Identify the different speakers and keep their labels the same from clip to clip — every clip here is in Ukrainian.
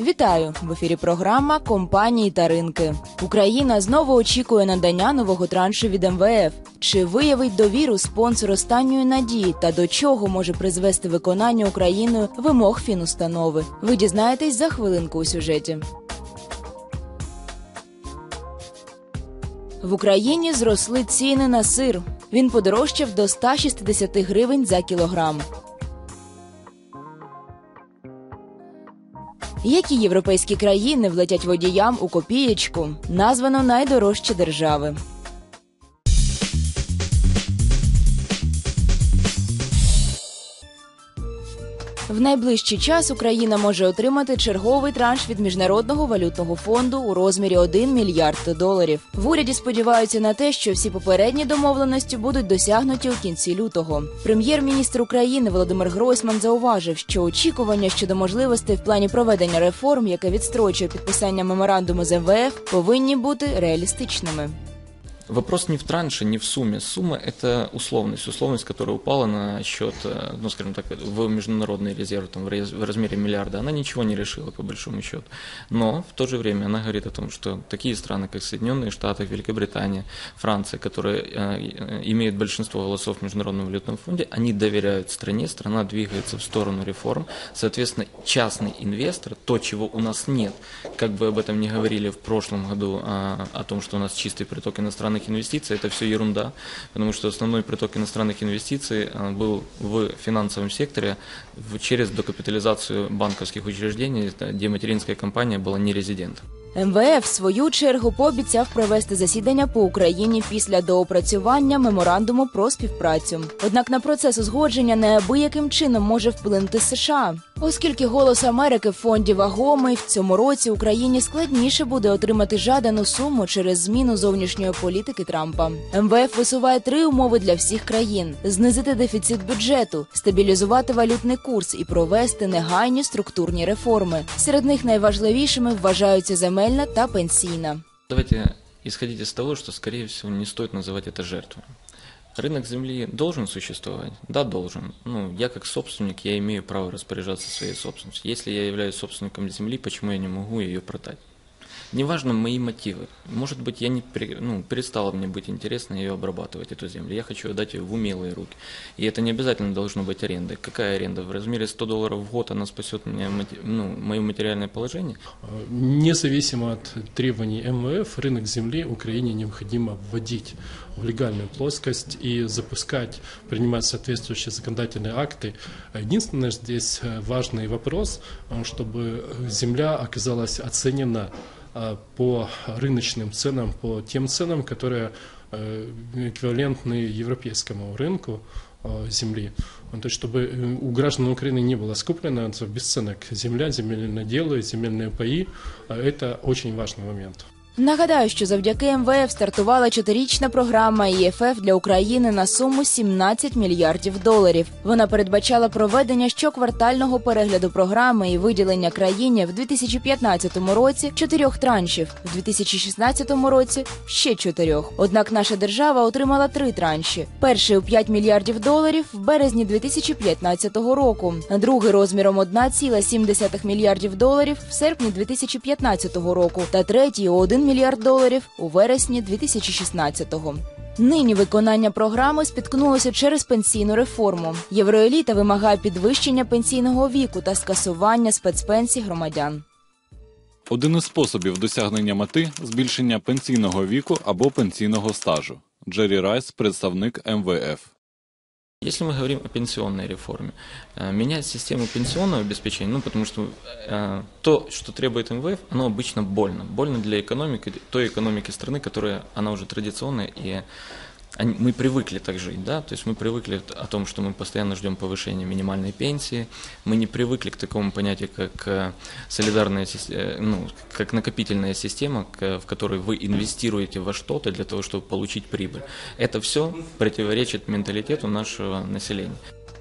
Speaker 1: Вітаю в ефірі. Програма компанії та ринки. Україна знову очікує надання нового траншу від МВФ. Чи виявить довіру спонсор останньої надії та до чого може призвести виконання Україною вимог фінустанови? Ви дізнаєтесь за хвилинку у сюжеті. В Україні зросли ціни на сир. Він подорожчав до 160 гривень за кілограм. Які європейські країни влетять водіям у копієчку? Названо найдорожчі держави. В найближчий час Україна може отримати черговий транш від міжнародного валютного фонду у розмірі 1 мільярд доларів. В уряді сподіваються на те, що всі попередні домовленості будуть досягнуті у кінці лютого. Прем'єр-міністр України Володимир Гройсман зауважив, що очікування щодо можливостей в плані проведення реформ, яке відстрочує підписання меморандуму з МВФ, повинні бути реалістичними.
Speaker 2: Вопрос не в транше, не в сумме. Сумма – это условность, условность, которая упала на счет, э, ну, скажем так, в международный резерв там, в размере миллиарда. Она ничего не решила, по большому счету. Но в то же время она говорит о том, что такие страны, как Соединенные Штаты, Великобритания, Франция, которые э, имеют большинство голосов в Международном валютном фонде, они доверяют стране, страна двигается в сторону реформ. Соответственно, частный инвестор, то, чего у нас нет, как бы об этом не говорили в прошлом году, а, о том, что у нас чистый приток иностранных иностранных инвестиций, это все ерунда, потому что основной приток иностранных инвестиций э, был в финансовом секторе через докапитализацию банковских учреждений, где материнская компания была не резидентом.
Speaker 1: МВФ в свою чергу пообіцяв провести засідання по Україні після доопрацювання меморандуму про співпрацю. Однак на процес узгодження неабияким чином може вплинути США, оскільки голос Америки в фонді вагомий в цьому році Україні складніше буде отримати жадану суму через зміну зовнішньої політики Трампа. МВФ висуває три умови для всіх країн: знизити дефіцит бюджету, стабілізувати валютний курс і провести негайні структурні реформи. Серед них найважливішими вважаються земель земельна та пенсійна.
Speaker 2: Давайте исходить из того, что, скорее всего, не стоит называть это жертвой. Рынок земли должен существовать? Да, должен. Ну, я как собственник, я имею право распоряжаться своей собственностью. Если я являюсь собственником земли, почему я не могу ее продать? Неважно мои мотивы. Может быть, я не ну, перестала мне быть интересно ее обрабатывать, эту землю. Я хочу отдать ее в умелые руки. И это не обязательно должно быть арендой. Какая аренда? В размере 100 долларов в год она спасет мне, ну, мое материальное положение?
Speaker 3: Независимо от требований МВФ, рынок земли Украине необходимо вводить в легальную плоскость и запускать, принимать соответствующие законодательные акты. Единственное здесь важный вопрос, чтобы земля оказалась оценена по рыночным ценам, по тем ценам, которые эквивалентны европейскому рынку земли. То есть, чтобы у граждан Украины не было скуплено бесценок земля, земельные наделы, земельные паи, это очень важный момент.
Speaker 1: Нагадаю, що завдяки МВФ стартувала чотирічна програма ІФФ для України на суму 17 мільярдів доларів. Вона передбачала проведення щоквартального перегляду програми і виділення країні в 2015 році чотирьох траншів, в 2016 році ще чотирьох. Однак наша держава отримала три транші: перший у 5 мільярдів доларів в березні 2015 року, другий розміром 1,7 мільярдів доларів в серпні 2015 року, та третій у 1 мільярд доларів у вересні 2016-го. Нині виконання програми спіткнулося через пенсійну реформу. Євроеліта вимагає підвищення пенсійного віку та скасування спецпенсій громадян.
Speaker 4: Один із способів досягнення мети збільшення пенсійного віку або пенсійного стажу. Джері Райс, представник МВФ.
Speaker 2: Если мы говорим о пенсионной реформе, э, менять систему пенсионного обеспечения, ну потому что э, то, что требует МВФ, оно обычно больно. Больно для экономики, той экономики страны, которая, она уже традиционная и мы привыкли так жить, да, то есть мы привыкли о том, что мы постоянно ждем повышения минимальной пенсии, мы не привыкли к такому понятию, как э, солидарная, э, ну, как накопительная система, в которой вы инвестируете во что-то для того, чтобы получить прибыль. Это все противоречит менталитету нашего населения.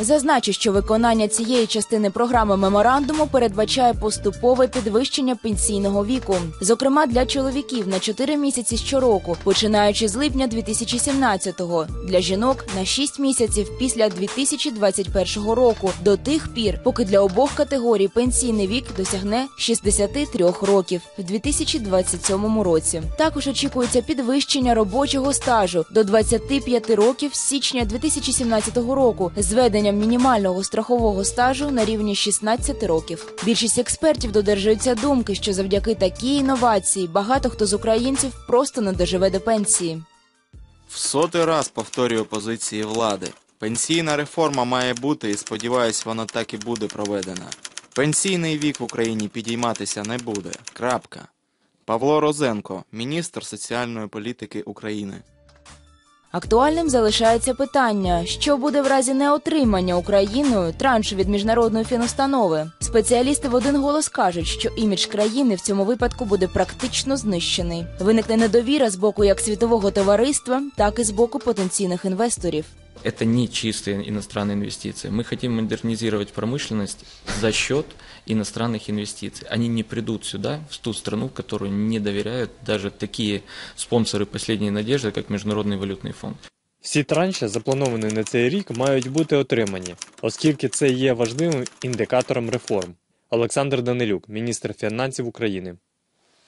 Speaker 1: Зазначу, що виконання цієї частини програми меморандуму передбачає поступове підвищення пенсійного віку, зокрема для чоловіків на 4 місяці щороку, починаючи з липня 2017-го, для жінок на 6 місяців після 2021 року, до тих пір, поки для обох категорій пенсійний вік досягне 63 років в 2027 році. Також очікується підвищення робочого стажу до 25 років з січня 2017 року з введенням мінімального страхового стажу на рівні 16 років. Більшість експертів додержуються думки, що завдяки такій інновації багато хто з українців просто не доживе до пенсії.
Speaker 5: В сотий раз повторюю позиції влади. Пенсійна реформа має бути і сподіваюсь, вона так і буде проведена. Пенсійний вік в Україні підійматися не буде. Крапка. Павло Розенко, міністр соціальної політики України.
Speaker 1: Актуальним залишається питання, що буде в разі неотримання Україною траншу від міжнародної фінустанови. Спеціалісти в один голос кажуть, що імідж країни в цьому випадку буде практично знищений. Виникне недовіра з боку як світового товариства, так і з боку потенційних інвесторів
Speaker 2: Это не чистые иностранные инвестиции. Мы хотим модернизировать промышленность за счет иностранных инвестиций. Они не придут сюда, в ту страну, в которую не доверяют даже такие спонсоры последней надежды, как Международный валютный фонд.
Speaker 6: Всі транші, заплановані на цей рік, мають бути отримані, оскільки це є важливим індикатором реформ. Олександр Данилюк, міністр фінансів України.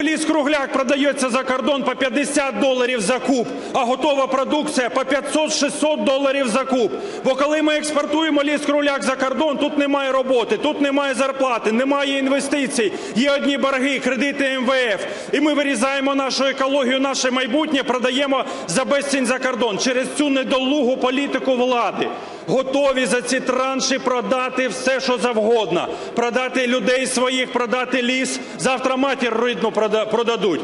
Speaker 7: Ліс кругляк продається за кордон по 50 доларів за куб, а готова продукція по 500-600 доларів за куб. Бо коли ми експортуємо ліс кругляк за кордон, тут немає роботи, тут немає зарплати, немає інвестицій, є одні борги, кредити МВФ. І ми вирізаємо нашу екологію, наше майбутнє, продаємо за безцінь за кордон через цю недолугу політику влади. Готові за ці транші продати все, що завгодно, продати людей своїх, продати ліс. Завтра матір рідну прода- продадуть.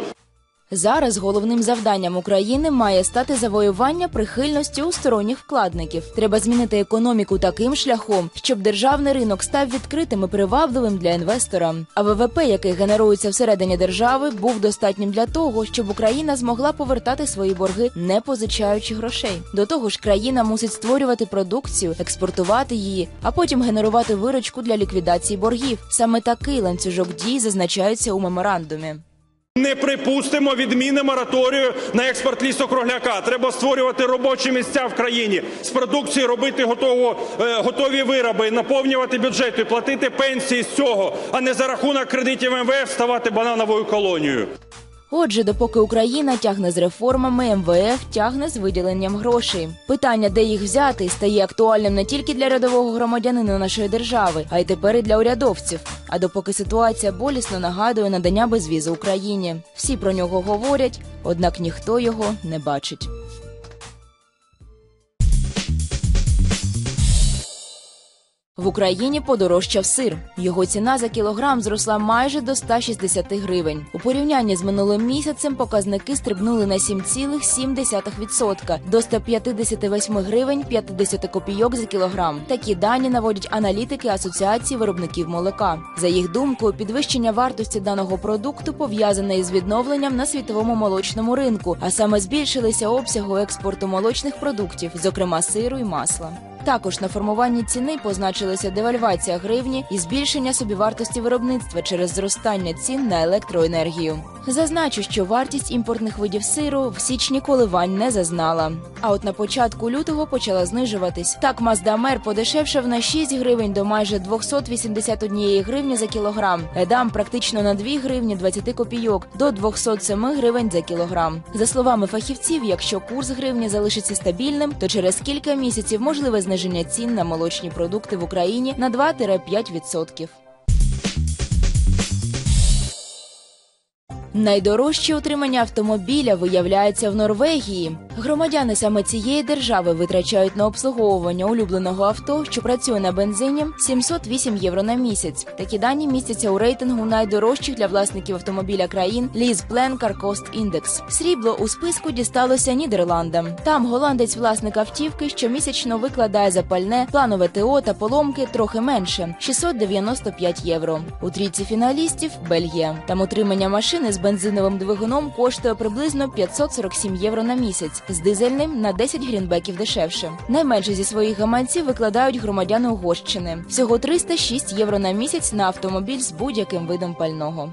Speaker 1: Зараз головним завданням України має стати завоювання прихильності у сторонніх вкладників. Треба змінити економіку таким шляхом, щоб державний ринок став відкритим і привабливим для інвестора. А ВВП, який генерується всередині держави, був достатнім для того, щоб Україна змогла повертати свої борги, не позичаючи грошей. До того ж, країна мусить створювати продукцію, експортувати її, а потім генерувати виручку для ліквідації боргів. Саме такий ланцюжок дій зазначається у меморандумі.
Speaker 7: Не припустимо відміни мораторію на експорт лісокругляка. Треба створювати робочі місця в країні з продукції, робити готову, е, готові вироби, наповнювати бюджет і платити пенсії з цього, а не за рахунок кредитів МВФ ставати банановою колонією.
Speaker 1: Отже, допоки Україна тягне з реформами, МВФ тягне з виділенням грошей. Питання, де їх взяти, стає актуальним не тільки для рядового громадянина нашої держави, а й тепер і для урядовців. А допоки ситуація болісно нагадує надання безвізу Україні. Всі про нього говорять, однак ніхто його не бачить. В Україні подорожчав сир. Його ціна за кілограм зросла майже до 160 гривень. У порівнянні з минулим місяцем показники стрибнули на 7,7% до 158 гривень 50 копійок за кілограм. Такі дані наводять аналітики Асоціації виробників молока. За їх думкою, підвищення вартості даного продукту пов'язане із відновленням на світовому молочному ринку, а саме збільшилися обсягу експорту молочних продуктів, зокрема сиру і масла. Також на формуванні ціни позначилася девальвація гривні і збільшення собівартості виробництва через зростання цін на електроенергію. Зазначу, що вартість імпортних видів сиру в січні коливань не зазнала. А от на початку лютого почала знижуватись. Так, Mazda Мер подешевшав на 6 гривень до майже 281 гривні за кілограм. Едам практично на 2 гривні 20 копійок до 207 гривень за кілограм. За словами фахівців, якщо курс гривні залишиться стабільним, то через кілька місяців можливе зниження цін на молочні продукти в Україні на 2-5%. Найдорожче утримання автомобіля виявляється в Норвегії. Громадяни саме цієї держави витрачають на обслуговування улюбленого авто, що працює на бензині 708 євро на місяць. Такі дані містяться у рейтингу найдорожчих для власників автомобіля країн Plan Car Cost Index. Срібло у списку дісталося Нідерландам. Там голландець власник автівки щомісячно викладає за пальне, планове ТО та поломки трохи менше 695 євро. У трійці фіналістів Бельгія. Там утримання машини з бензиновим двигуном коштує приблизно 547 євро на місяць, з дизельним на 10 грінбеків дешевше. Найменше зі своїх гаманців викладають громадяни Угорщини. Всього 306 євро на місяць на автомобіль з будь-яким видом пального.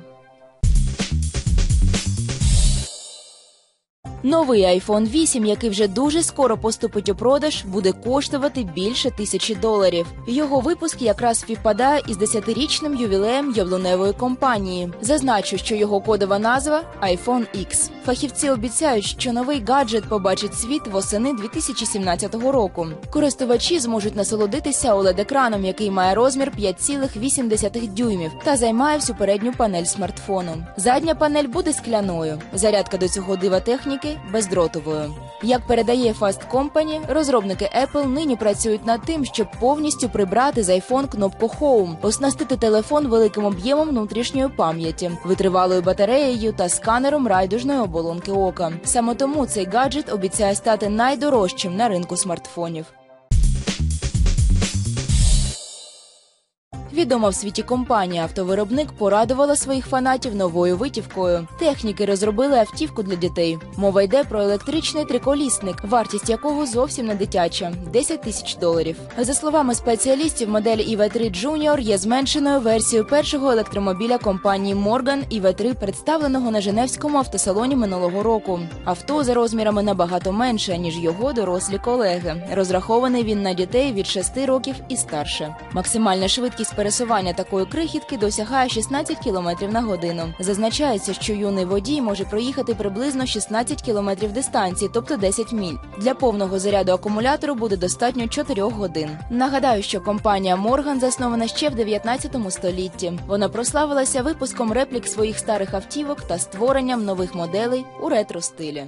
Speaker 1: Новий iPhone 8, який вже дуже скоро поступить у продаж, буде коштувати більше тисячі доларів. Його випуск якраз співпадає із 10-річним ювілеєм яблуневої компанії. Зазначу, що його кодова назва iPhone X. Фахівці обіцяють, що новий гаджет побачить світ восени 2017 року. Користувачі зможуть насолодитися oled екраном який має розмір 5,8 дюймів та займає всю передню панель смартфону. Задня панель буде скляною. Зарядка до цього дива техніки бездротовою. Як передає Fast Company, розробники Apple нині працюють над тим, щоб повністю прибрати з iPhone кнопку Home, оснастити телефон великим об'ємом внутрішньої пам'яті, витривалою батареєю та сканером райдужної оболонки ока. Саме тому цей гаджет обіцяє стати найдорожчим на ринку смартфонів. Відома в світі компанія автовиробник порадувала своїх фанатів новою витівкою. Техніки розробили автівку для дітей. Мова йде про електричний триколісник, вартість якого зовсім не дитяча 10 тисяч доларів. За словами спеціалістів, модель EV3 Junior є зменшеною версією першого електромобіля компанії Morgan EV3, представленого на Женевському автосалоні минулого року. Авто за розмірами набагато менше ніж його дорослі колеги. Розрахований він на дітей від 6 років і старше. Максимальна швидкість пересування такої крихітки досягає 16 км на годину. Зазначається, що юний водій може проїхати приблизно 16 км дистанції, тобто 10 міль. Для повного заряду акумулятору буде достатньо 4 годин. Нагадаю, що компанія Morgan заснована ще в 19 столітті. Вона прославилася випуском реплік своїх старих автівок та створенням нових моделей у ретро стилі.